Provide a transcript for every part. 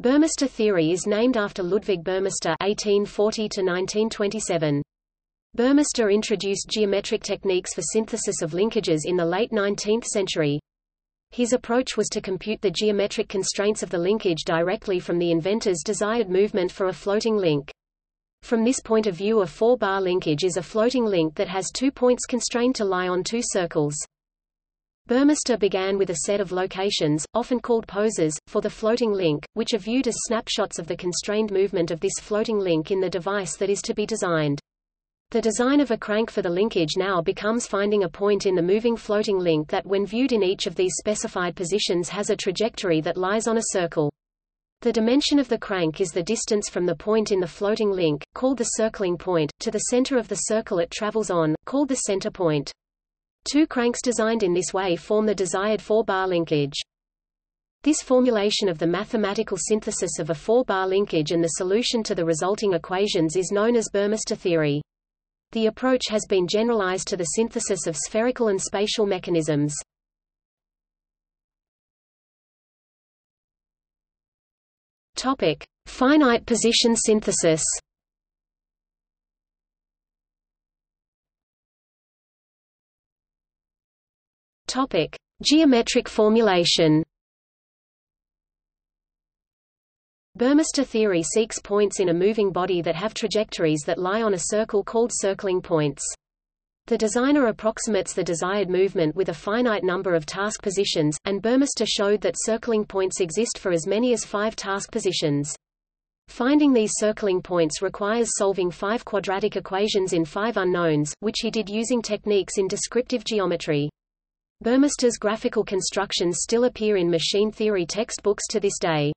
Burmester theory is named after Ludwig Burmester (1840–1927). Burmester introduced geometric techniques for synthesis of linkages in the late 19th century. His approach was to compute the geometric constraints of the linkage directly from the inventor's desired movement for a floating link. From this point of view a four-bar linkage is a floating link that has two points constrained to lie on two circles. Burmester began with a set of locations, often called poses, for the floating link, which are viewed as snapshots of the constrained movement of this floating link in the device that is to be designed. The design of a crank for the linkage now becomes finding a point in the moving floating link that when viewed in each of these specified positions has a trajectory that lies on a circle. The dimension of the crank is the distance from the point in the floating link, called the circling point, to the center of the circle it travels on, called the center point. Two cranks designed in this way form the desired four-bar linkage. This formulation of the mathematical synthesis of a four-bar linkage and the solution to the resulting equations is known as Burmester theory. The approach has been generalized to the synthesis of spherical and spatial mechanisms. Topic: Finite position synthesis. Topic: Geometric formulation. Burmester theory seeks points in a moving body that have trajectories that lie on a circle called circling points. The designer approximates the desired movement with a finite number of task positions, and Burmester showed that circling points exist for as many as five task positions. Finding these circling points requires solving five quadratic equations in five unknowns, which he did using techniques in descriptive geometry. Burmester's graphical constructions still appear in machine theory textbooks to this day.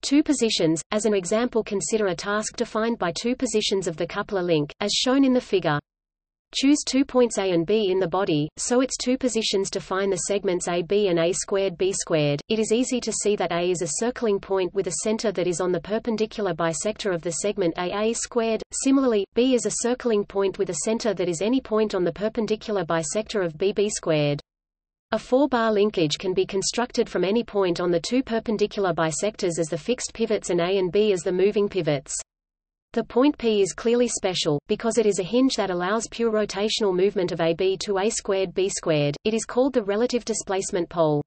Two positions, as an example consider a task defined by two positions of the coupler link, as shown in the figure. Choose two points A and B in the body, so its two positions define the segments AB and A squared B squared. It is easy to see that A is a circling point with a center that is on the perpendicular bisector of the segment AA squared. Similarly, B is a circling point with a center that is any point on the perpendicular bisector of BB squared. A four-bar linkage can be constructed from any point on the two perpendicular bisectors as the fixed pivots and A and B as the moving pivots. The point P is clearly special, because it is a hinge that allows pure rotational movement of AB to A squared B squared. It is called the relative displacement pole.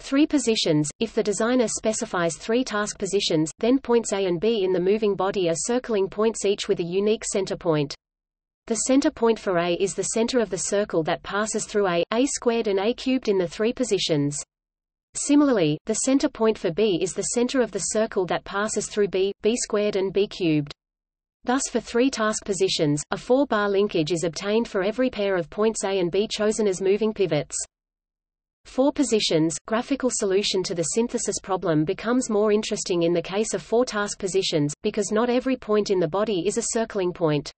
Three positions, if the designer specifies three task positions, then points A and B in the moving body are circling points each with a unique center point. The center point for A is the center of the circle that passes through A, A squared and A cubed in the three positions. Similarly, the center point for B is the center of the circle that passes through B, B squared and B cubed. Thus for three task positions, a four-bar linkage is obtained for every pair of points A and B chosen as moving pivots. Four positions, graphical solution to the synthesis problem becomes more interesting in the case of four task positions, because not every point in the body is a circling point.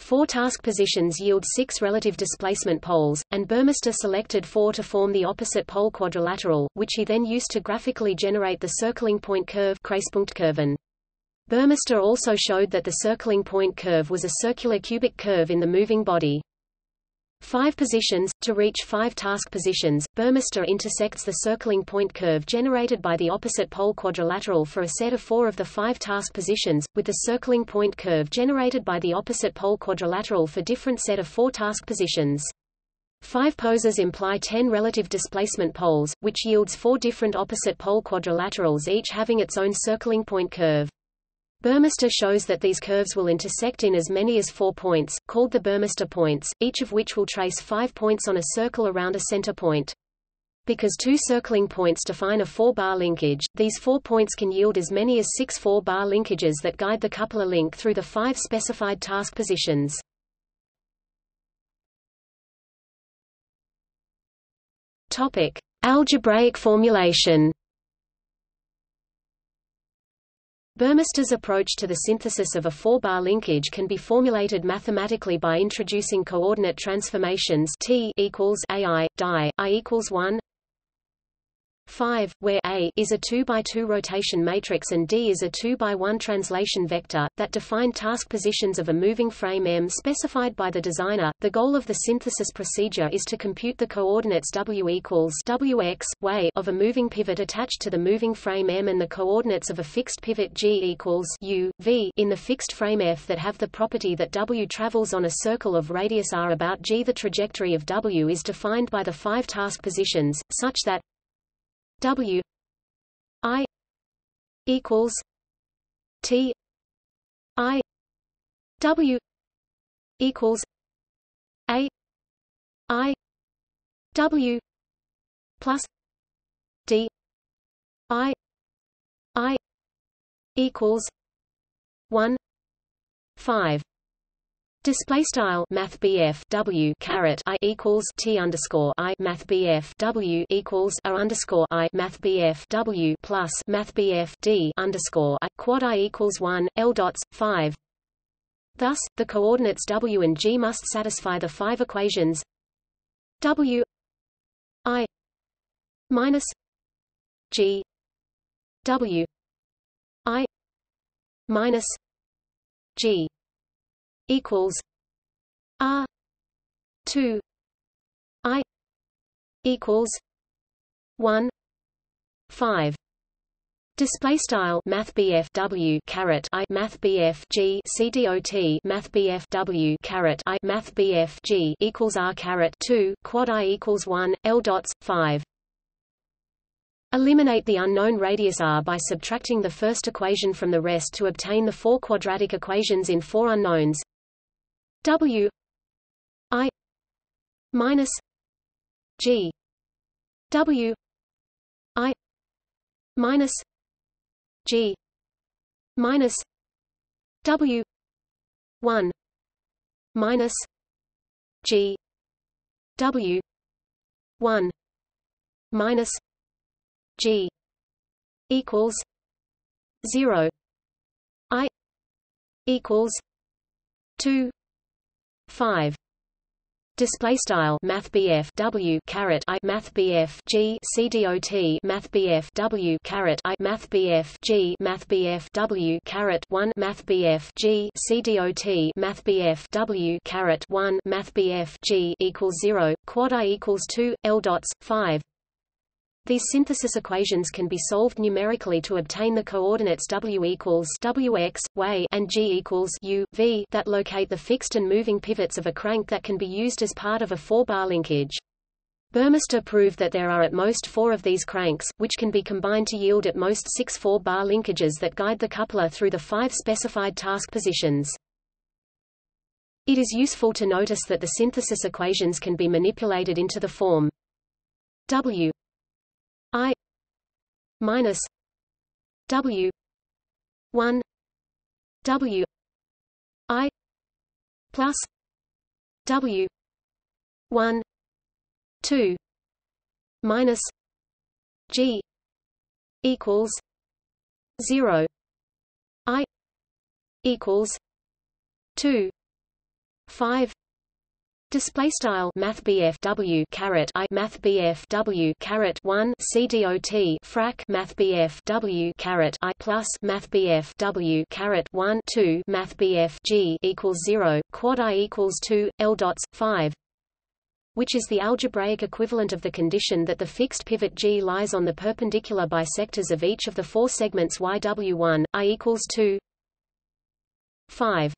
Four task positions yield six relative displacement poles, and Burmester selected four to form the opposite pole quadrilateral, which he then used to graphically generate the circling point curve Burmester also showed that the circling point curve was a circular cubic curve in the moving body. Five positions. To reach five task positions, Burmester intersects the circling point curve generated by the opposite pole quadrilateral for a set of four of the five task positions, with the circling point curve generated by the opposite pole quadrilateral for different set of four task positions. Five poses imply ten relative displacement poles, which yields four different opposite pole quadrilaterals each having its own circling point curve. Burmester shows that these curves will intersect in as many as four points, called the Burmester points, each of which will trace five points on a circle around a center point. Because two circling points define a four-bar linkage, these four points can yield as many as six four-bar linkages that guide the coupler link through the five specified task positions. Topic: Algebraic formulation. Burmester's approach to the synthesis of a four-bar linkage can be formulated mathematically by introducing coordinate transformations T equals AI, di, I equals 1 5, where A is a 2 by 2 rotation matrix and D is a 2 by 1 translation vector, that define task positions of a moving frame M specified by the designer. The goal of the synthesis procedure is to compute the coordinates W equals Wx, way of a moving pivot attached to the moving frame M and the coordinates of a fixed pivot G equals U, V in the fixed frame F that have the property that W travels on a circle of radius r about G. The trajectory of W is defined by the five task positions, such that W I equals T I W equals A I W plus D I I equals one five Display style Math W caret I equals T underscore I Math W equals A underscore I Math W plus Math D underscore I quad I equals one L dots five. Thus, the coordinates W and G must satisfy the five equations. W I minus G W I minus G equals R two I equals one five. Display style Math W caret I Math G C D O T Math W caret I Math G equals R caret two quad I equals one L dots five. Eliminate the unknown radius r by subtracting the first equation from the rest to obtain the four quadratic equations in four unknowns W I minus G W I minus G minus W one minus G W one minus G equals zero I equals two 5 display style math W caret I math G C D O T math W caret I math G math W caret 1 math G C D O T math W caret 1 math G equals 0 quad I equals 2 L dots 5 these synthesis equations can be solved numerically to obtain the coordinates w equals wx, way and g equals u, v that locate the fixed and moving pivots of a crank that can be used as part of a four-bar linkage. Burmester proved that there are at most four of these cranks, which can be combined to yield at most six four-bar linkages that guide the coupler through the five specified task positions. It is useful to notice that the synthesis equations can be manipulated into the form W I minus W one W I plus W one two minus G equals zero I equals two five Display style Math W caret I Math W caret one C D O T frac Math W caret I plus Math W caret one two Math G equals zero quad I equals two L dots five. Which is the algebraic equivalent of the condition that the fixed pivot G lies on the perpendicular bisectors of each of the four segments YW1, I equals 2 5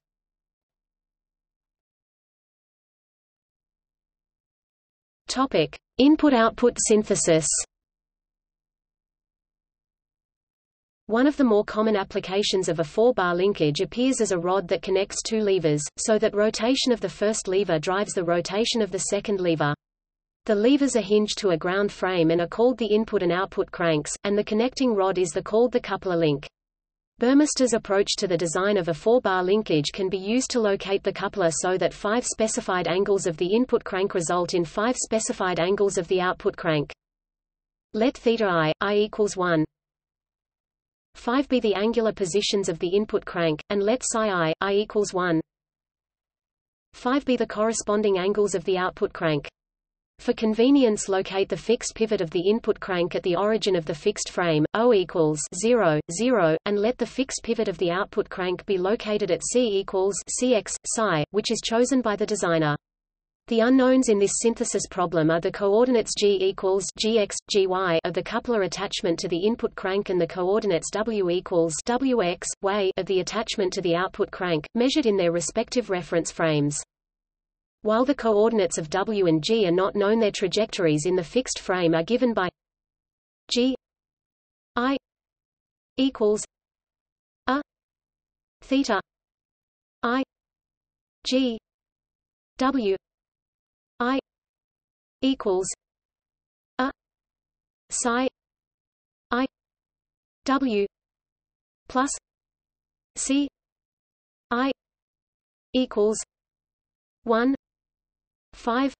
Topic: Input-output synthesis. One of the more common applications of a four-bar linkage appears as a rod that connects two levers, so that rotation of the first lever drives the rotation of the second lever. The levers are hinged to a ground frame and are called the input and output cranks, and the connecting rod is the called the coupler link. Burmester's approach to the design of a four-bar linkage can be used to locate the coupler so that five specified angles of the input crank result in five specified angles of the output crank. Let theta i, i equals 1, 5 be the angular positions of the input crank, and let psi i, i equals 1, 5 be the corresponding angles of the output crank. For convenience locate the fixed pivot of the input crank at the origin of the fixed frame, O equals 0, 0, and let the fixed pivot of the output crank be located at C equals Cx, psi, which is chosen by the designer. The unknowns in this synthesis problem are the coordinates g equals gx, gy of the coupler attachment to the input crank and the coordinates w equals wx, way of the attachment to the output crank, measured in their respective reference frames. While the coordinates of w and g are not known their trajectories in the fixed frame are given by g i equals a theta i g w i equals a psi i w plus c i equals 1 5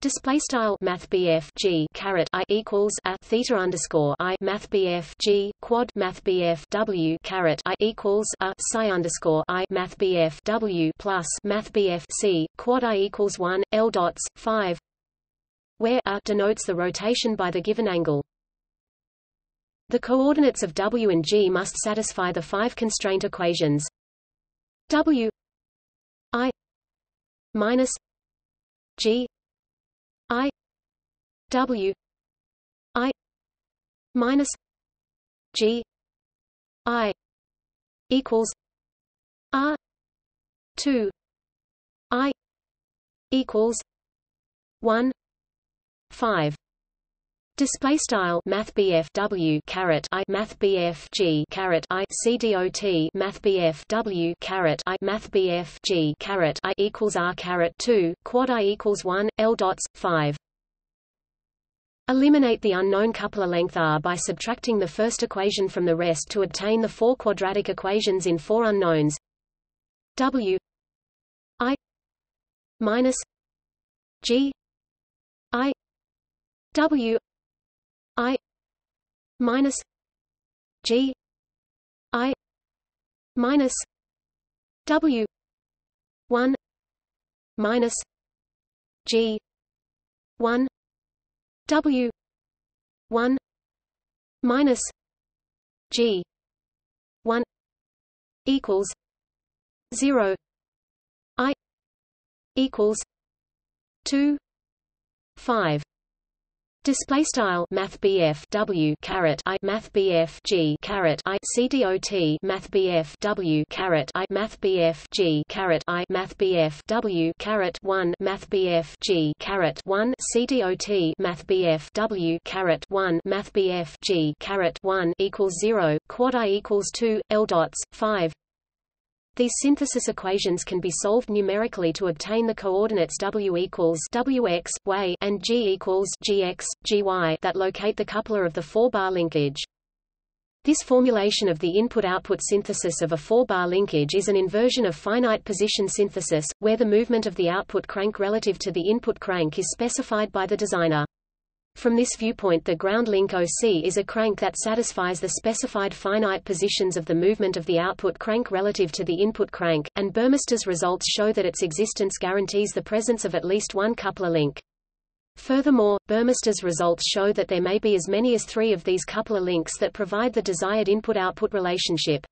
Display style Math G caret I equals a theta underscore I Math G quad Math W caret I equals a psi underscore I Math W plus Math C quad I equals one L dots five where a denotes the rotation by the given angle. The coordinates of W and G must satisfy the five constraint equations. W I minus G I W I minus G I equals R two I equals one five Display style Math W caret I Math G caret I C dot Math W caret I Math G caret I equals R caret two quad I equals one L dots five. Eliminate the unknown coupler length R by subtracting the first equation from the rest to obtain the four quadratic equations in four unknowns. W I minus G I W I minus G I minus W one minus G one W one minus G one equals zero I equals two five Display style Math W caret I Math G caret I C dot Math W caret I Math G caret I Math W caret one Math G caret one C dot Math W caret one Math G caret one equals zero quad I equals two L dots five these synthesis equations can be solved numerically to obtain the coordinates w equals wx, way, and g equals gx, gy that locate the coupler of the four-bar linkage. This formulation of the input-output synthesis of a four-bar linkage is an inversion of finite position synthesis, where the movement of the output crank relative to the input crank is specified by the designer. From this viewpoint the ground link OC is a crank that satisfies the specified finite positions of the movement of the output crank relative to the input crank, and Burmester's results show that its existence guarantees the presence of at least one coupler link. Furthermore, Burmester's results show that there may be as many as three of these coupler links that provide the desired input-output relationship.